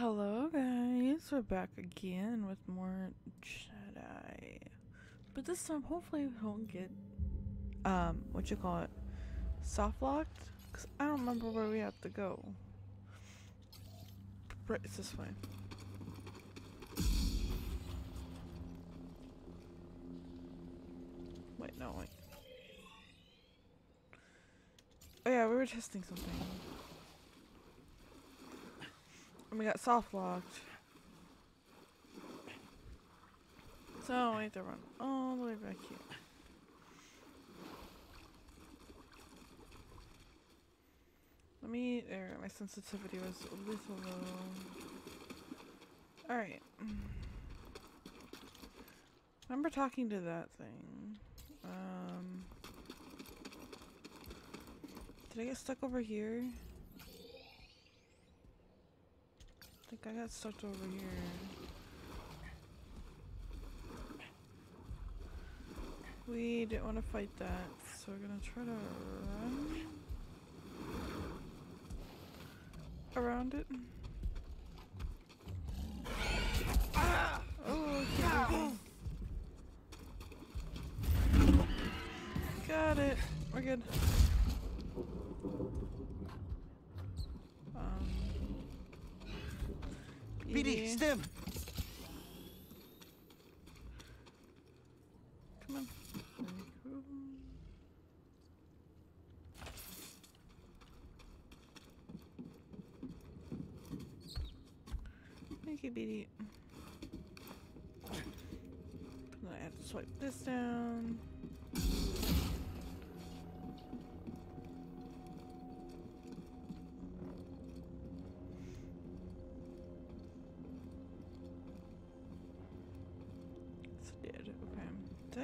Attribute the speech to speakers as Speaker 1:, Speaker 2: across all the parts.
Speaker 1: Hello guys, we're back again with more Jedi. But this time hopefully we won't get um what you call it soft locked cuz I don't remember where we have to go. Right, it's this way. Wait, no, wait. Oh yeah, we were testing something. And we got soft locked. So we have to run all the way back here. Let me there my sensitivity was a little low. Alright. Remember talking to that thing. Um Did I get stuck over here? I think I got stuck over here. We didn't want to fight that, so we're gonna try to run around it. Ah! Oh, okay. Got it. We're good. Um,
Speaker 2: BD,
Speaker 1: BD.
Speaker 2: Stim.
Speaker 1: Come on. Cool. Thank you, I have to swipe this down.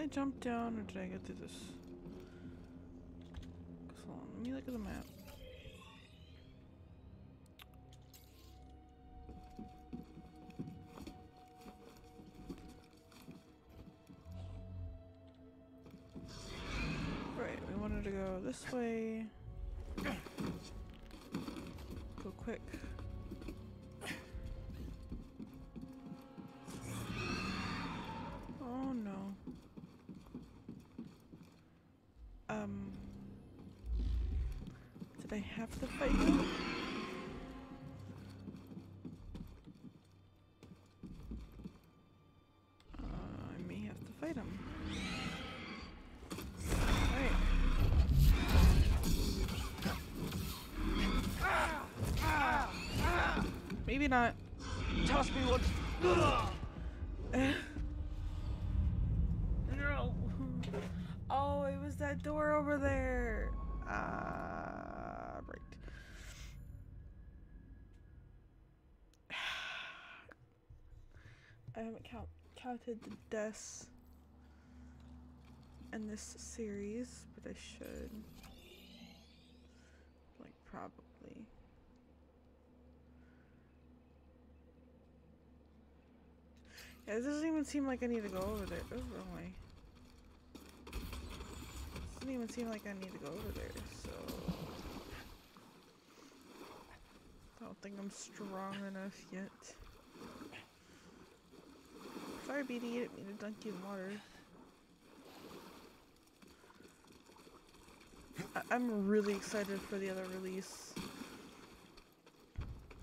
Speaker 1: I jump down or did I get through this? hold on, let me look at the map. Right, we wanted to go this way. I have to fight him? Uh, I may have to fight him. Maybe not.
Speaker 2: Toss me one.
Speaker 1: No. Oh, it was that door over there. Ah, right. I haven't count counted the deaths in this series, but I should. Like probably. Yeah, it doesn't even seem like I need to go over there. Oh, wrong way. Doesn't even seem like I need to go over there, so. I don't think I'm strong enough yet. Sorry, BD, I didn't mean to dunk you in water. I- I'm really excited for the other release.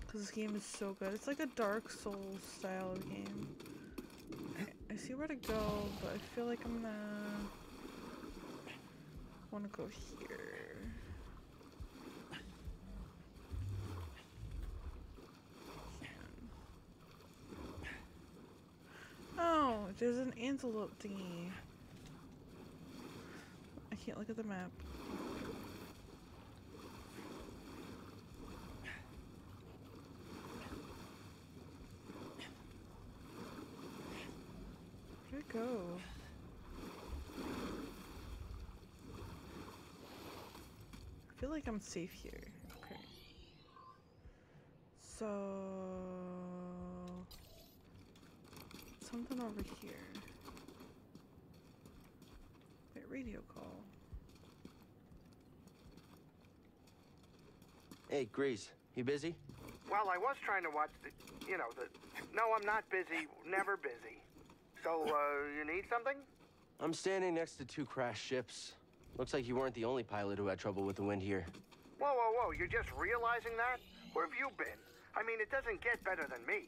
Speaker 1: Because this game is so good. It's like a Dark Souls style of game. I- I see where to go, but I feel like I'm gonna want to go here. Oh, there's an antelope thingy. I can't look at the map. Where'd it go? I feel like I'm safe here. Okay. So something over here. Wait, radio call.
Speaker 2: Hey, Greez, you busy? Well, I was trying to watch the, you know, the. No, I'm not busy. Never busy. So, uh, you need something?
Speaker 3: I'm standing next to two crashed ships. Looks like you weren't the only pilot who had trouble with the wind here.
Speaker 2: Whoa, whoa, whoa! You're just realizing that? Where have you been? I mean, it doesn't get better than me.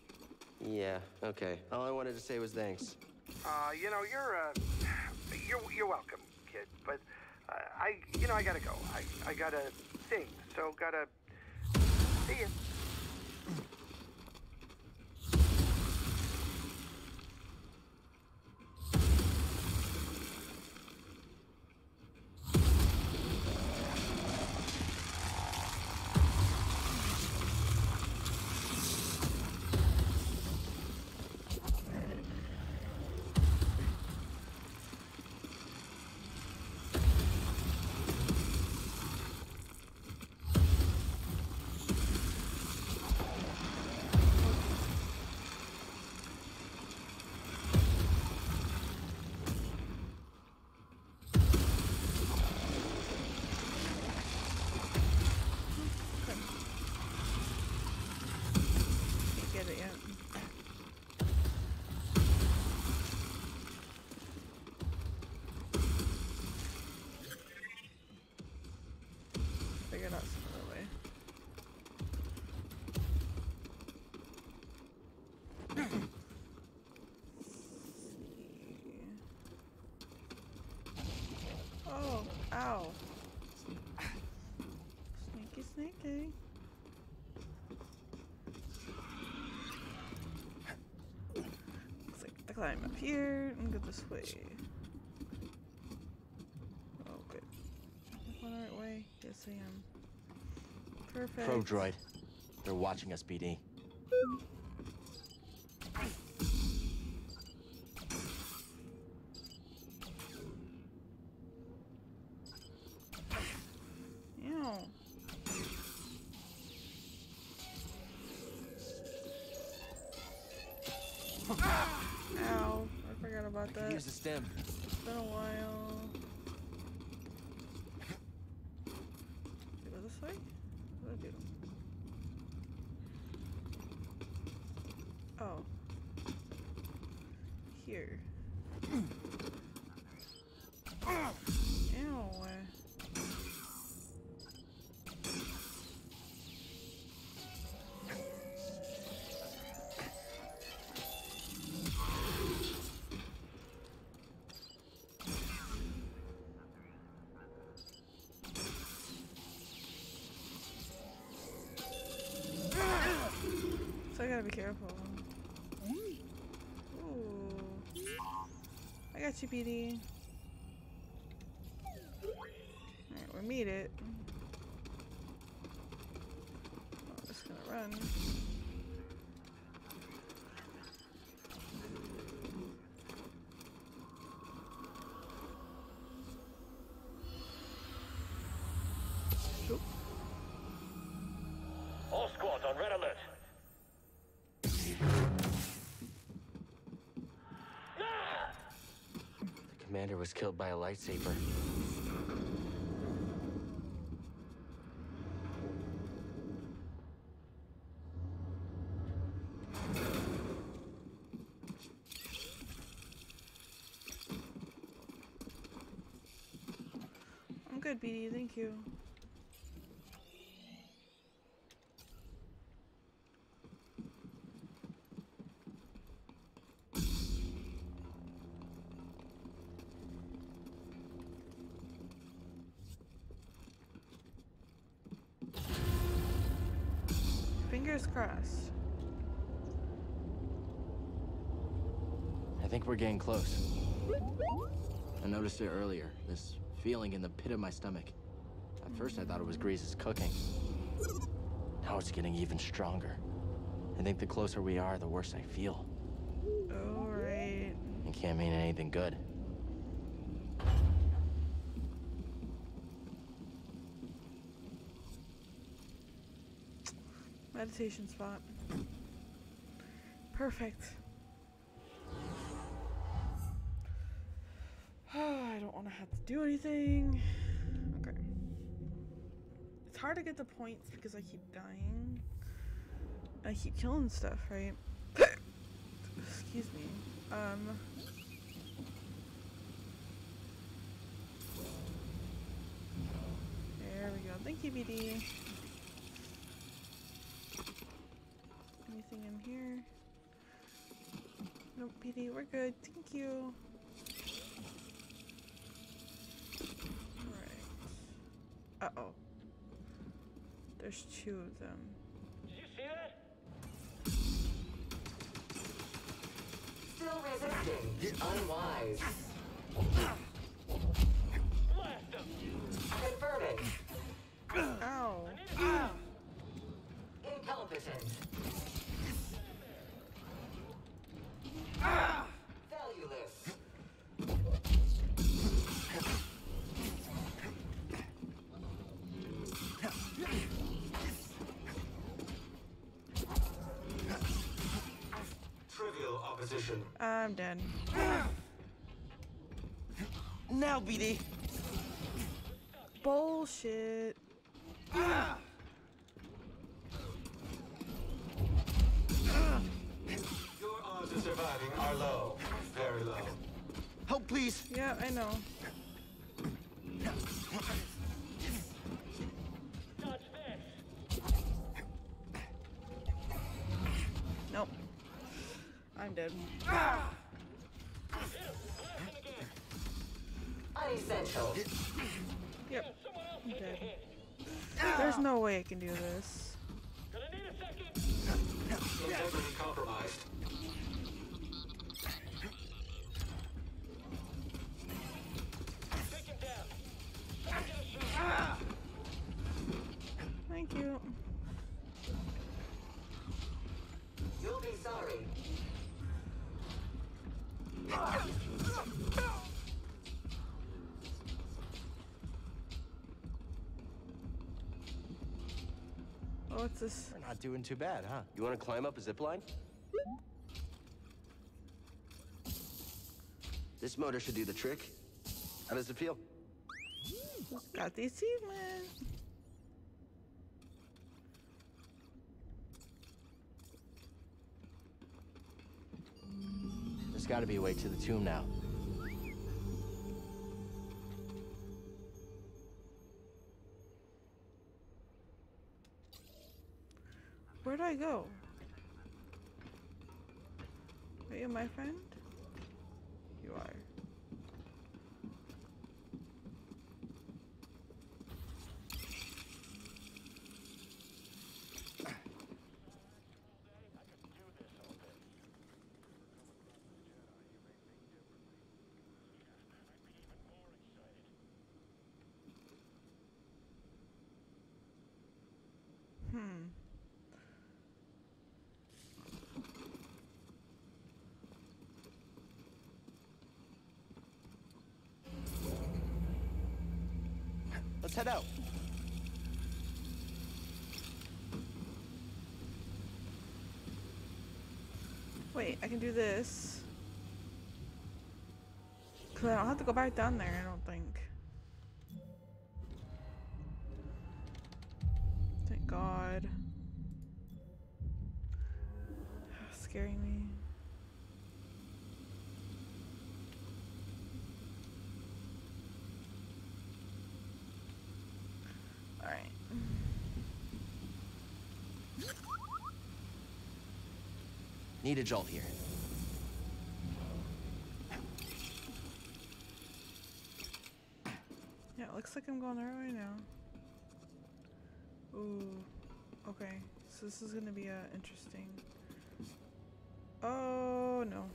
Speaker 3: Yeah, okay. All I wanted to say was thanks.
Speaker 2: Uh, you know, you're, uh, you're, you're welcome, kid. But, uh, I, you know, I gotta go. I, I gotta sing, so gotta. See ya.
Speaker 1: Climb up here and go this way. Oh, good. Am going the right way? Yes, I am. Perfect.
Speaker 3: Probe droid. They're watching us, BD.
Speaker 1: Do Oh. Here. Gotta be careful. Ooh. I got you,
Speaker 3: BD. Commander was killed by a lightsaber.
Speaker 1: I'm good, BD. Thank you.
Speaker 3: I think we're getting close. I noticed it earlier, this feeling in the pit of my stomach. At first I thought it was Greez's cooking. Now it's getting even stronger. I think the closer we are, the worse I feel.
Speaker 1: Alright.
Speaker 3: It can't mean anything good.
Speaker 1: Meditation spot. Perfect. Do anything. Okay. It's hard to get the points because I keep dying. I keep killing stuff, right? Excuse me. Um. There we go. Thank you, BD. Anything in here? Nope, BD, we're good. Thank you. Alright. Uh oh. There's two of them.
Speaker 4: Did you see that?
Speaker 5: Still resisting. Get Unwise.
Speaker 4: Blast him!
Speaker 5: Confirming.
Speaker 1: Ow.
Speaker 5: Incompetent.
Speaker 1: I'm dead.
Speaker 3: Now, BD.
Speaker 1: Bullshit.
Speaker 6: Your odds of surviving are low. Very low.
Speaker 3: Help, please.
Speaker 1: Yeah, I know. Nope. I'm dead.
Speaker 5: Ah!
Speaker 1: Yep. I'm dead. There's no way I can do this.
Speaker 6: Compromised.
Speaker 1: Thank you.
Speaker 5: You'll be sorry.
Speaker 1: What's this?
Speaker 3: We're not doing too bad, huh?
Speaker 7: You want to climb up a zip line? This motor should do the trick. How does it feel?
Speaker 1: Got the achievement.
Speaker 3: There's got to be a way to the tomb now.
Speaker 1: Go? Are you my friend? You are. Hmm.
Speaker 3: Let's head out.
Speaker 1: Wait, I can do this. Cause I don't have to go back down there, Alright.
Speaker 3: Need a jolt here.
Speaker 1: Yeah, it looks like I'm going the right way now. Ooh. Okay. So this is gonna be uh, interesting. Oh no.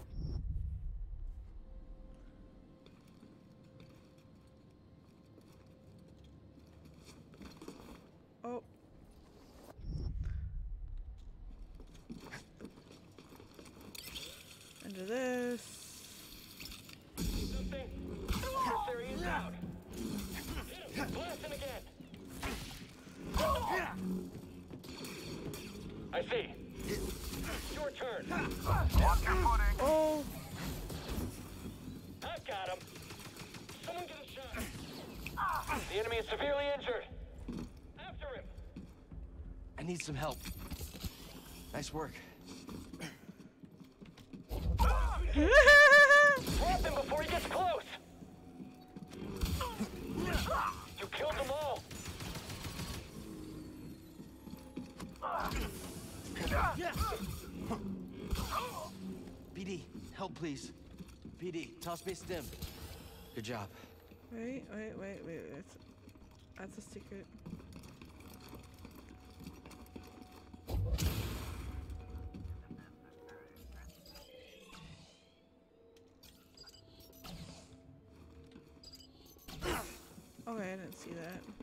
Speaker 4: The enemy is severely injured. After him.
Speaker 3: I need some help. Nice work.
Speaker 4: Drop him before he gets close! You killed them all!
Speaker 3: BD, help please. BD, toss me a stim. Good job.
Speaker 1: Wait, wait, wait, wait. That's, that's a secret. Okay, I didn't see that.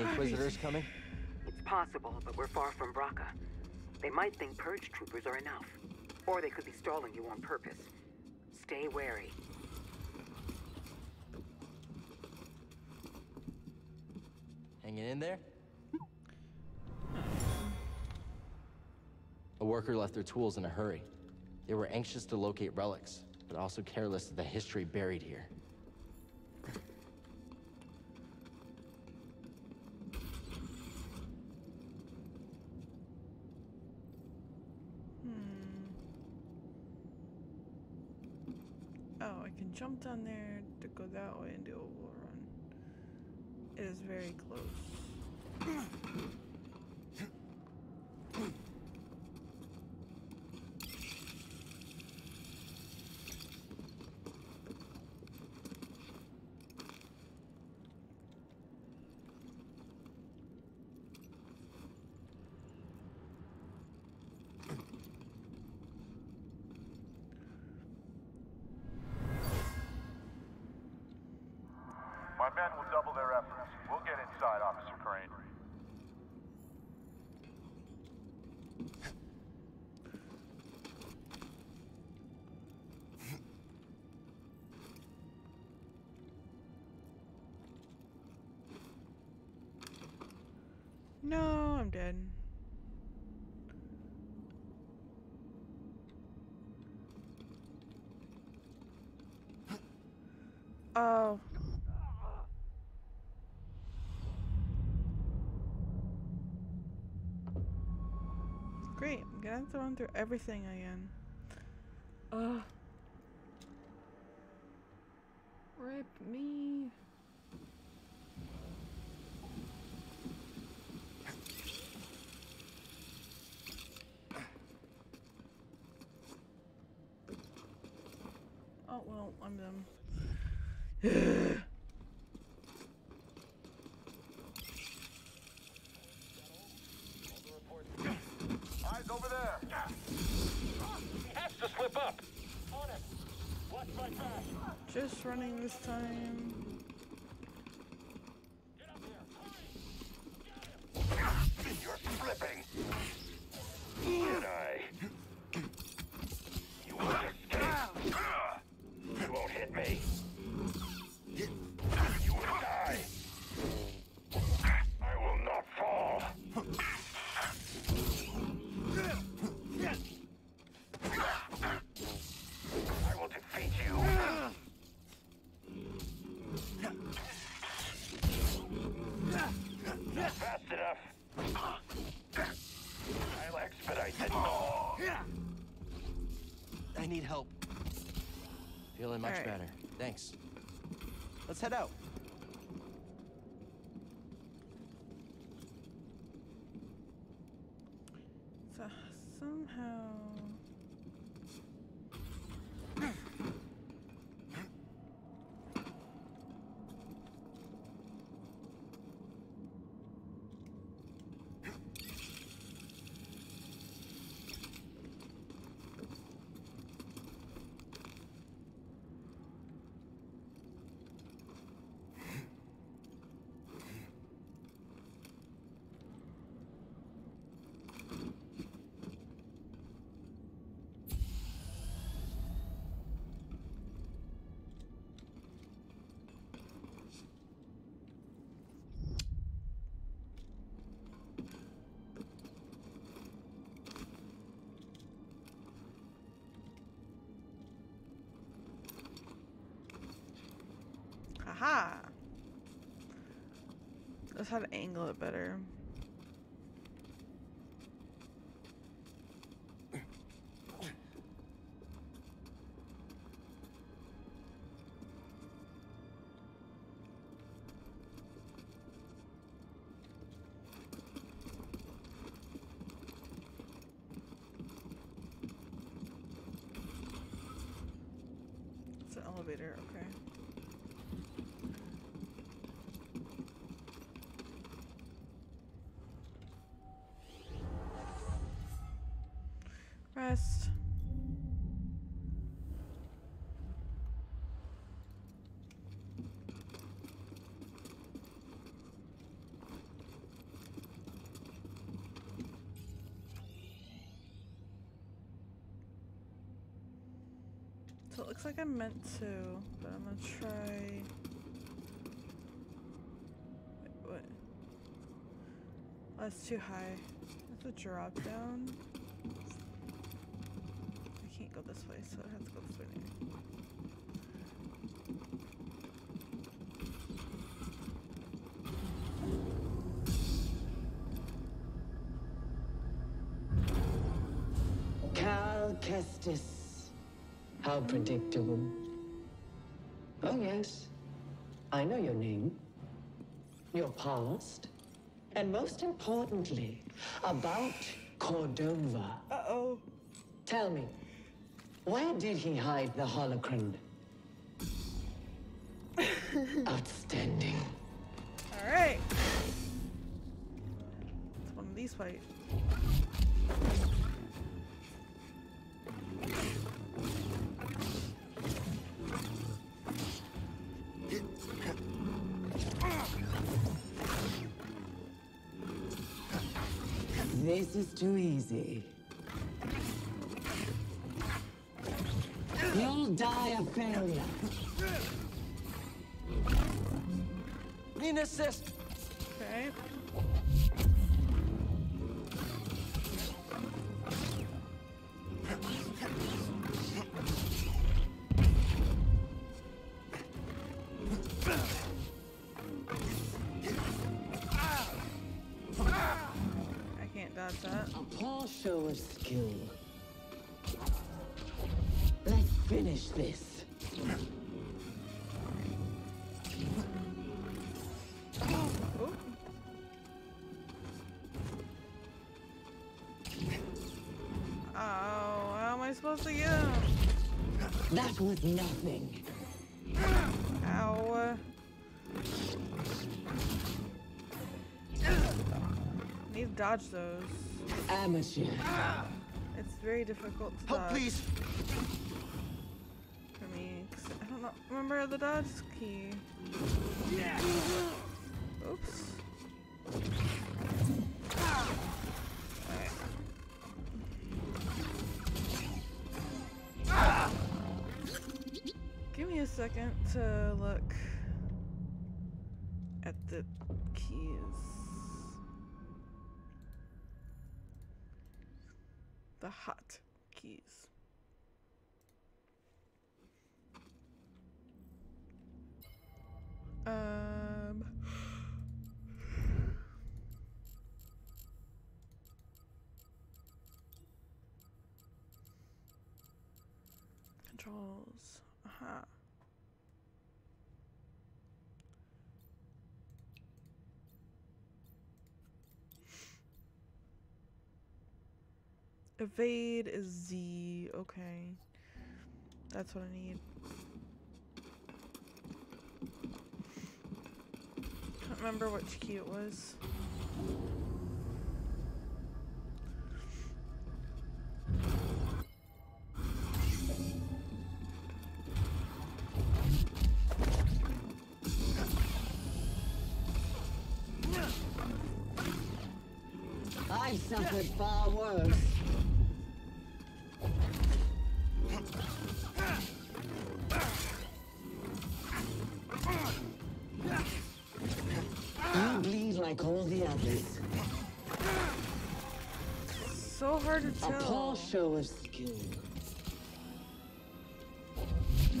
Speaker 4: The
Speaker 3: Inquisitors coming?
Speaker 8: It's possible, but we're far from Bracca. They might think purge troopers are enough. Or they could be stalling you on purpose. Stay wary.
Speaker 3: Hanging in there? A worker left their tools in a hurry. They were anxious to locate relics, but also careless of the history buried here.
Speaker 1: Jump down there to go that way and do a wall run. It is very close.
Speaker 9: My men will double their efforts. We'll get inside, Officer Crane.
Speaker 1: No, I'm dead. Oh. I'm gonna have to run through everything again. Ugh. Rip me. Oh well, I'm them.
Speaker 9: Eyes over there.
Speaker 4: He has to slip up. On it. Watch my back.
Speaker 1: Just running this time.
Speaker 3: Need help. Feeling much
Speaker 1: Alright.
Speaker 3: better. Thanks. Let's head out.
Speaker 1: So somehow. Aha! Let's how to angle it better. So it looks like I'm meant to, but I'm gonna try. Wait, what? Oh, that's too high. That's a drop down. I can't go this way, so I have to go this way.
Speaker 10: Predictable. Oh, yes. I know your name, your past, and most importantly, about Cordova.
Speaker 1: Uh oh.
Speaker 10: Tell me, where did he hide the holocron? Outstanding.
Speaker 1: Alright. It's one of these fight.
Speaker 10: This is too easy. You'll die a failure.
Speaker 3: Need an assist.
Speaker 1: Okay. I that.
Speaker 10: A poor show of skill. Let's finish this.
Speaker 1: Oop. Oh, how am I supposed to get him?
Speaker 10: That was nothing.
Speaker 1: Dodge those.
Speaker 10: Amateur.
Speaker 1: Ah, it's very difficult to
Speaker 3: Help,
Speaker 1: dodge
Speaker 3: please.
Speaker 1: for me. 'cause I don't know. Remember the dodge key? Oops. Alright. Give me a second to look at the keys. The hot keys. Um. Controls. Aha. Evade is Z. Okay. That's what I need. Can't remember which key it was.
Speaker 10: I suffered far worse. A poor show of skill.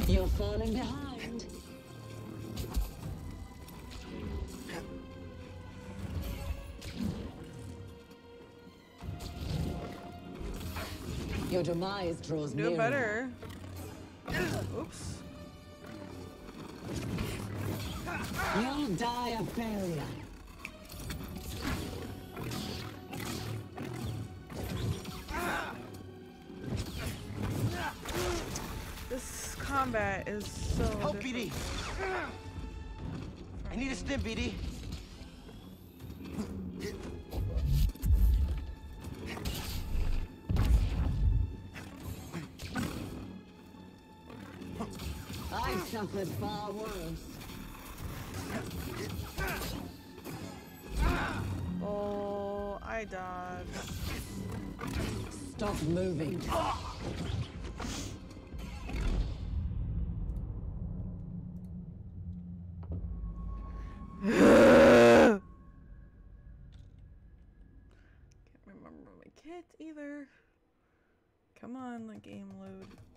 Speaker 10: You're falling behind. Your demise draws
Speaker 1: no
Speaker 10: nearer.
Speaker 1: better. Oops.
Speaker 10: You'll die a failure.
Speaker 1: Combat is so.
Speaker 7: Help,
Speaker 1: difficult.
Speaker 7: BD! I need a stim, BD.
Speaker 10: I've suffered far worse.
Speaker 1: Oh, I dodged.
Speaker 10: Stop moving.
Speaker 1: Come on, the game load.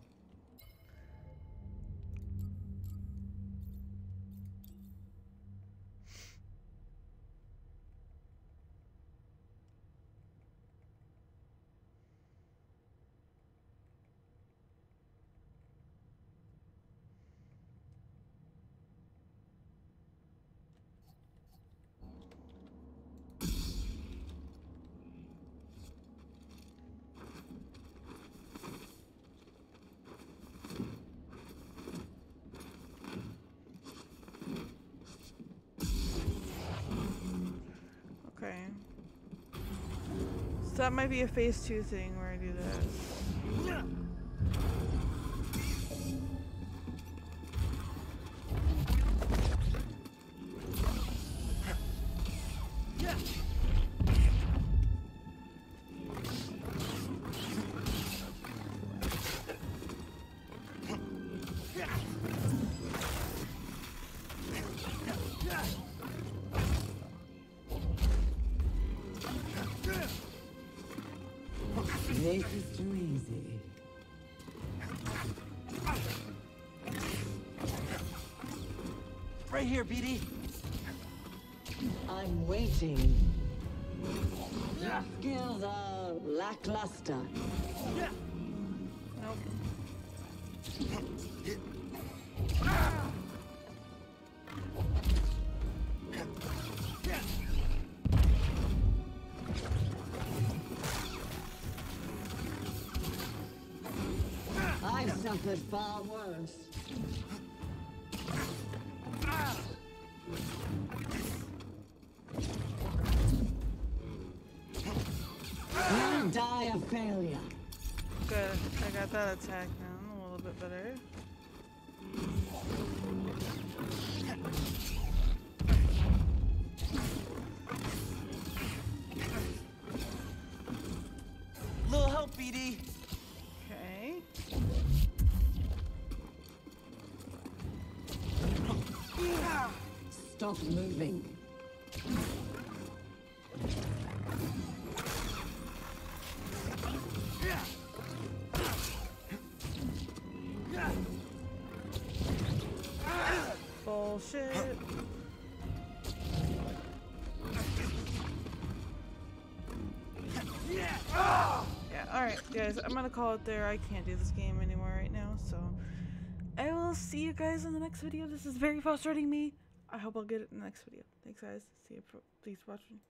Speaker 1: So that might be a phase two thing where I do this.
Speaker 10: Is too easy.
Speaker 7: Right here, BD.
Speaker 10: I'm waiting. Skills are lackluster. Far worse. You'll die a failure.
Speaker 1: Good. I got that attack down a little bit better.
Speaker 10: Stop moving.
Speaker 1: Bullshit. Alright, guys, I'm gonna call it there. I can't do this game anymore right now, so I will see you guys in the next video. This is very frustrating me. I hope I'll get it in the next video. Thanks, guys. See you. For, for watching.